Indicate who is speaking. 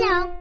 Speaker 1: Hello.